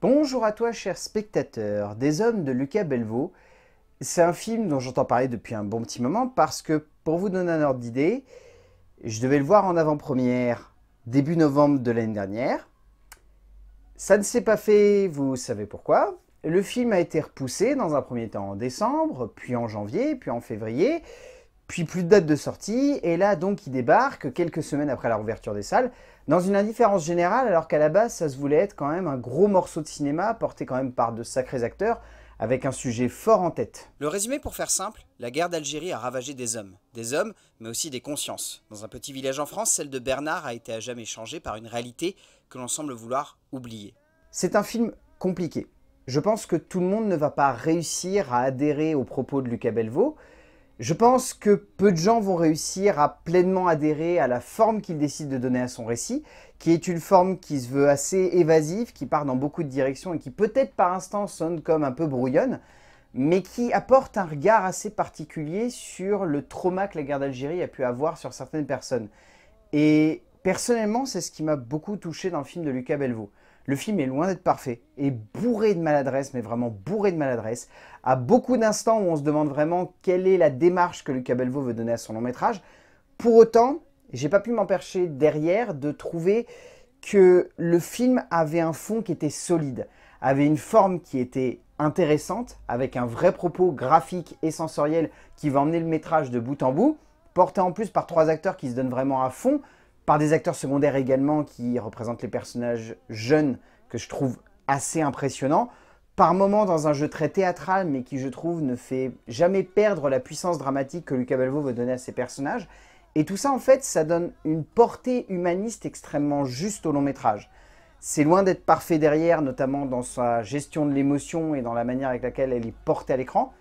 Bonjour à toi, cher spectateur. Des hommes de Lucas Belvaux. C'est un film dont j'entends parler depuis un bon petit moment parce que, pour vous donner un ordre d'idée, je devais le voir en avant-première début novembre de l'année dernière. Ça ne s'est pas fait, vous savez pourquoi. Le film a été repoussé dans un premier temps en décembre, puis en janvier, puis en février, puis plus de date de sortie, et là donc il débarque quelques semaines après la rouverture des salles, dans une indifférence générale, alors qu'à la base ça se voulait être quand même un gros morceau de cinéma, porté quand même par de sacrés acteurs, avec un sujet fort en tête. Le résumé pour faire simple, la guerre d'Algérie a ravagé des hommes. Des hommes, mais aussi des consciences. Dans un petit village en France, celle de Bernard a été à jamais changée par une réalité que l'on semble vouloir oublier. C'est un film compliqué. Je pense que tout le monde ne va pas réussir à adhérer aux propos de Lucas Belvaux, je pense que peu de gens vont réussir à pleinement adhérer à la forme qu'il décide de donner à son récit, qui est une forme qui se veut assez évasive, qui part dans beaucoup de directions et qui peut-être par instant sonne comme un peu brouillonne, mais qui apporte un regard assez particulier sur le trauma que la guerre d'Algérie a pu avoir sur certaines personnes. Et personnellement, c'est ce qui m'a beaucoup touché dans le film de Lucas Belvaux. Le film est loin d'être parfait, est bourré de maladresse, mais vraiment bourré de maladresse, à beaucoup d'instants où on se demande vraiment quelle est la démarche que Lucas Belvaux veut donner à son long métrage. Pour autant, j'ai pas pu m'empêcher derrière de trouver que le film avait un fond qui était solide, avait une forme qui était intéressante, avec un vrai propos graphique et sensoriel qui va emmener le métrage de bout en bout, porté en plus par trois acteurs qui se donnent vraiment à fond, par des acteurs secondaires également qui représentent les personnages jeunes que je trouve assez impressionnants, par moments dans un jeu très théâtral mais qui je trouve ne fait jamais perdre la puissance dramatique que Lucas Belvaux veut donner à ses personnages. Et tout ça en fait ça donne une portée humaniste extrêmement juste au long métrage. C'est loin d'être parfait derrière, notamment dans sa gestion de l'émotion et dans la manière avec laquelle elle est portée à l'écran.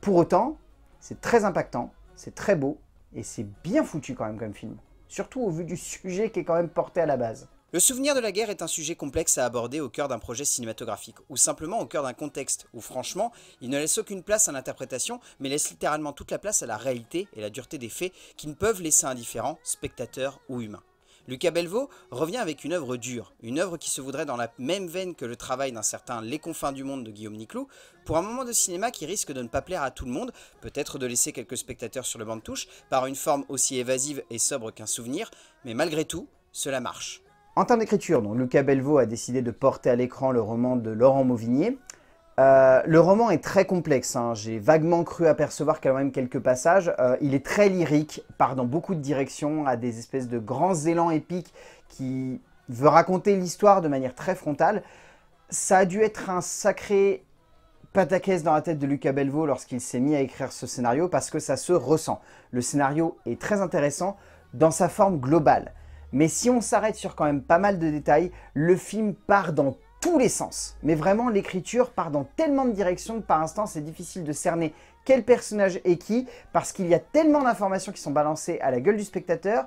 Pour autant, c'est très impactant, c'est très beau et c'est bien foutu quand même comme film surtout au vu du sujet qui est quand même porté à la base. Le souvenir de la guerre est un sujet complexe à aborder au cœur d'un projet cinématographique, ou simplement au cœur d'un contexte, où franchement, il ne laisse aucune place à l'interprétation, mais laisse littéralement toute la place à la réalité et la dureté des faits qui ne peuvent laisser indifférents, spectateurs ou humains. Lucas Belvaux revient avec une œuvre dure, une œuvre qui se voudrait dans la même veine que le travail d'un certain Les confins du monde de Guillaume Niclou, pour un moment de cinéma qui risque de ne pas plaire à tout le monde, peut-être de laisser quelques spectateurs sur le banc de touche, par une forme aussi évasive et sobre qu'un souvenir, mais malgré tout, cela marche. En termes d'écriture, Lucas Belvaux a décidé de porter à l'écran le roman de Laurent Mauvignier, euh, le roman est très complexe, hein. j'ai vaguement cru apercevoir quand même quelques passages. Euh, il est très lyrique, part dans beaucoup de directions, a des espèces de grands élans épiques qui veut raconter l'histoire de manière très frontale. Ça a dû être un sacré pataquès dans la tête de Lucas Belvaux lorsqu'il s'est mis à écrire ce scénario parce que ça se ressent. Le scénario est très intéressant dans sa forme globale. Mais si on s'arrête sur quand même pas mal de détails, le film part dans tous les sens. Mais vraiment, l'écriture part dans tellement de directions que par instant, c'est difficile de cerner quel personnage est qui, parce qu'il y a tellement d'informations qui sont balancées à la gueule du spectateur,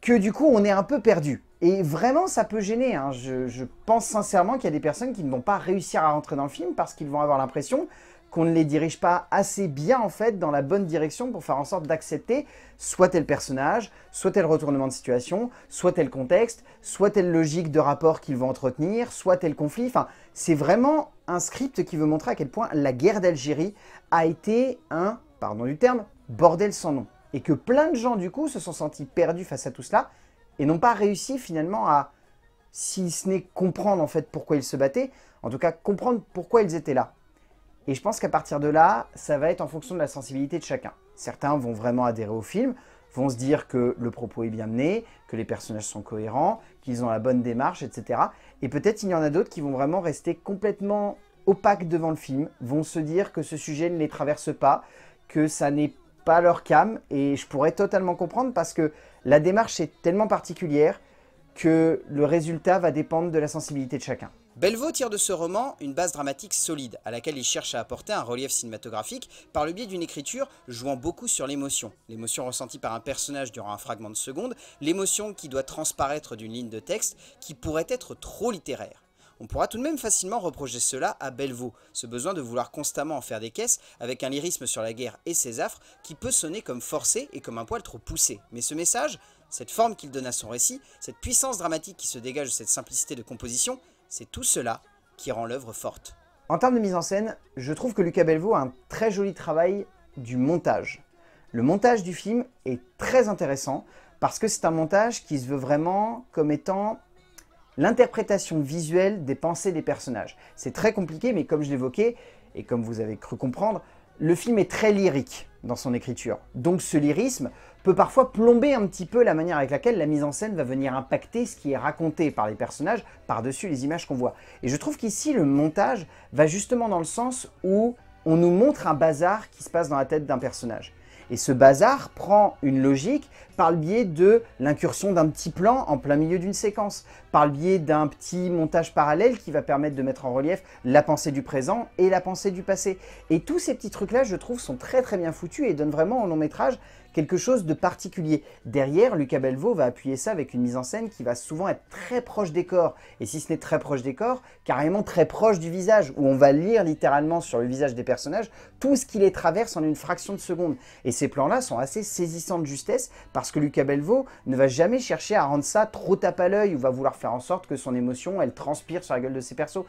que du coup, on est un peu perdu. Et vraiment, ça peut gêner. Hein. Je, je pense sincèrement qu'il y a des personnes qui ne vont pas réussir à rentrer dans le film parce qu'ils vont avoir l'impression qu'on ne les dirige pas assez bien en fait dans la bonne direction pour faire en sorte d'accepter soit tel personnage, soit tel retournement de situation, soit tel contexte, soit telle logique de rapport qu'ils vont entretenir, soit tel conflit. Enfin, c'est vraiment un script qui veut montrer à quel point la guerre d'Algérie a été un, pardon du terme, bordel sans nom. Et que plein de gens du coup se sont sentis perdus face à tout cela et n'ont pas réussi finalement à, si ce n'est comprendre en fait pourquoi ils se battaient, en tout cas comprendre pourquoi ils étaient là. Et je pense qu'à partir de là, ça va être en fonction de la sensibilité de chacun. Certains vont vraiment adhérer au film, vont se dire que le propos est bien mené, que les personnages sont cohérents, qu'ils ont la bonne démarche, etc. Et peut-être il y en a d'autres qui vont vraiment rester complètement opaques devant le film, vont se dire que ce sujet ne les traverse pas, que ça n'est pas leur cam, et je pourrais totalement comprendre parce que la démarche est tellement particulière que le résultat va dépendre de la sensibilité de chacun. Belvaux tire de ce roman une base dramatique solide, à laquelle il cherche à apporter un relief cinématographique par le biais d'une écriture jouant beaucoup sur l'émotion. L'émotion ressentie par un personnage durant un fragment de seconde, l'émotion qui doit transparaître d'une ligne de texte qui pourrait être trop littéraire. On pourra tout de même facilement reprocher cela à Belvaux, ce besoin de vouloir constamment en faire des caisses avec un lyrisme sur la guerre et ses affres qui peut sonner comme forcé et comme un poil trop poussé. Mais ce message, cette forme qu'il donne à son récit, cette puissance dramatique qui se dégage de cette simplicité de composition, c'est tout cela qui rend l'œuvre forte. En termes de mise en scène, je trouve que Lucas Belvaux a un très joli travail du montage. Le montage du film est très intéressant parce que c'est un montage qui se veut vraiment comme étant l'interprétation visuelle des pensées des personnages. C'est très compliqué, mais comme je l'évoquais, et comme vous avez cru comprendre, le film est très lyrique dans son écriture. Donc ce lyrisme peut parfois plomber un petit peu la manière avec laquelle la mise en scène va venir impacter ce qui est raconté par les personnages par-dessus les images qu'on voit. Et je trouve qu'ici, le montage va justement dans le sens où on nous montre un bazar qui se passe dans la tête d'un personnage. Et ce bazar prend une logique par le biais de l'incursion d'un petit plan en plein milieu d'une séquence, par le biais d'un petit montage parallèle qui va permettre de mettre en relief la pensée du présent et la pensée du passé. Et tous ces petits trucs-là, je trouve, sont très très bien foutus et donnent vraiment au long métrage quelque chose de particulier. Derrière, Lucas Belvaux va appuyer ça avec une mise en scène qui va souvent être très proche des corps. Et si ce n'est très proche des corps, carrément très proche du visage, où on va lire littéralement sur le visage des personnages tout ce qui les traverse en une fraction de seconde. Et ces plans-là sont assez saisissants de justesse parce que Lucas Belvaux ne va jamais chercher à rendre ça trop tape à l'œil ou va vouloir faire en sorte que son émotion, elle transpire sur la gueule de ses persos.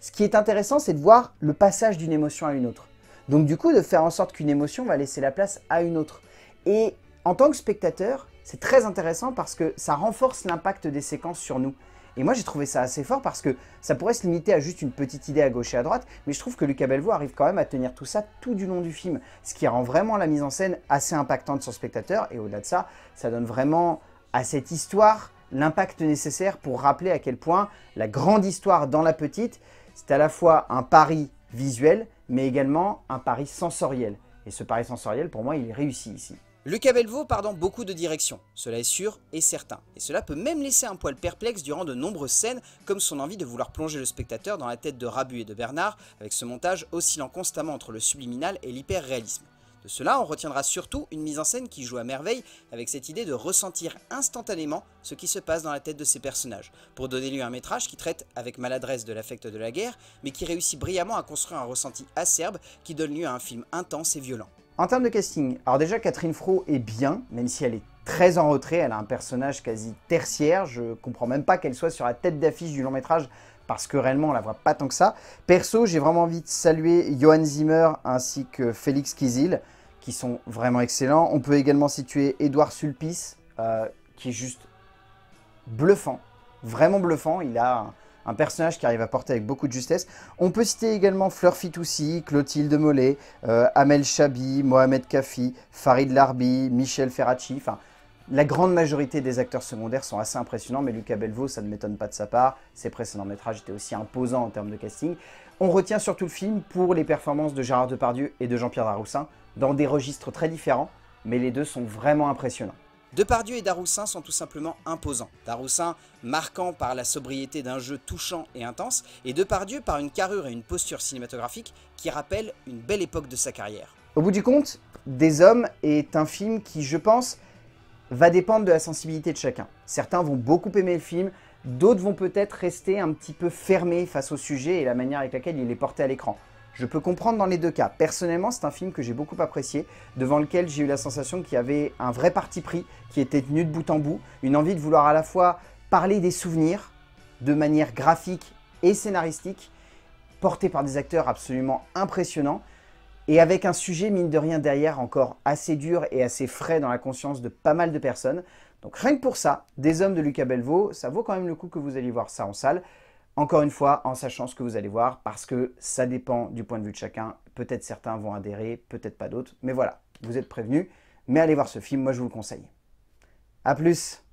Ce qui est intéressant, c'est de voir le passage d'une émotion à une autre. Donc du coup, de faire en sorte qu'une émotion va laisser la place à une autre. Et en tant que spectateur, c'est très intéressant parce que ça renforce l'impact des séquences sur nous. Et moi j'ai trouvé ça assez fort parce que ça pourrait se limiter à juste une petite idée à gauche et à droite, mais je trouve que Lucas Belvaux arrive quand même à tenir tout ça tout du long du film, ce qui rend vraiment la mise en scène assez impactante sur le spectateur, et au-delà de ça, ça donne vraiment à cette histoire l'impact nécessaire pour rappeler à quel point la grande histoire dans la petite, c'est à la fois un pari visuel, mais également un pari sensoriel. Et ce pari sensoriel, pour moi, il est réussi ici. Lucas Belvaux part dans beaucoup de directions, cela est sûr et certain, et cela peut même laisser un poil perplexe durant de nombreuses scènes, comme son envie de vouloir plonger le spectateur dans la tête de Rabu et de Bernard, avec ce montage oscillant constamment entre le subliminal et l'hyper-réalisme. De cela, on retiendra surtout une mise en scène qui joue à merveille avec cette idée de ressentir instantanément ce qui se passe dans la tête de ces personnages, pour donner lieu à un métrage qui traite avec maladresse de l'affect de la guerre, mais qui réussit brillamment à construire un ressenti acerbe qui donne lieu à un film intense et violent. En termes de casting, alors déjà Catherine Fro est bien, même si elle est très en retrait, elle a un personnage quasi tertiaire, je comprends même pas qu'elle soit sur la tête d'affiche du long métrage parce que réellement on la voit pas tant que ça. Perso, j'ai vraiment envie de saluer Johan Zimmer ainsi que Félix Kizil qui sont vraiment excellents. On peut également situer Édouard Sulpice euh, qui est juste bluffant, vraiment bluffant. Il a un, personnage qui arrive à porter avec beaucoup de justesse. On peut citer également Fleur Fitoussi, Clotilde Mollet, euh, Amel Chabi, Mohamed Kafi, Farid Larbi, Michel Ferracci, enfin la grande majorité des acteurs secondaires sont assez impressionnants, mais Lucas Belvaux, ça ne m'étonne pas de sa part. Ses précédents métrages étaient aussi imposants en termes de casting. On retient surtout le film pour les performances de Gérard Depardieu et de Jean-Pierre Daroussin, dans des registres très différents, mais les deux sont vraiment impressionnants. Depardieu et Daroussin sont tout simplement imposants. Daroussin marquant par la sobriété d'un jeu touchant et intense, et Depardieu par une carrure et une posture cinématographique qui rappellent une belle époque de sa carrière. Au bout du compte, Des Hommes est un film qui, je pense, va dépendre de la sensibilité de chacun. Certains vont beaucoup aimer le film, d'autres vont peut-être rester un petit peu fermés face au sujet et la manière avec laquelle il est porté à l'écran. Je peux comprendre dans les deux cas. Personnellement, c'est un film que j'ai beaucoup apprécié, devant lequel j'ai eu la sensation qu'il y avait un vrai parti pris qui était tenu de bout en bout, une envie de vouloir à la fois parler des souvenirs de manière graphique et scénaristique, porté par des acteurs absolument impressionnants, et avec un sujet, mine de rien, derrière encore assez dur et assez frais dans la conscience de pas mal de personnes. Donc rien que pour ça, Des Hommes de Lucas Belvaux, ça vaut quand même le coup que vous alliez voir ça en salle. Encore une fois, en sachant ce que vous allez voir, parce que ça dépend du point de vue de chacun. Peut-être certains vont adhérer, peut-être pas d'autres. Mais voilà, vous êtes prévenus. Mais allez voir ce film, moi je vous le conseille. A plus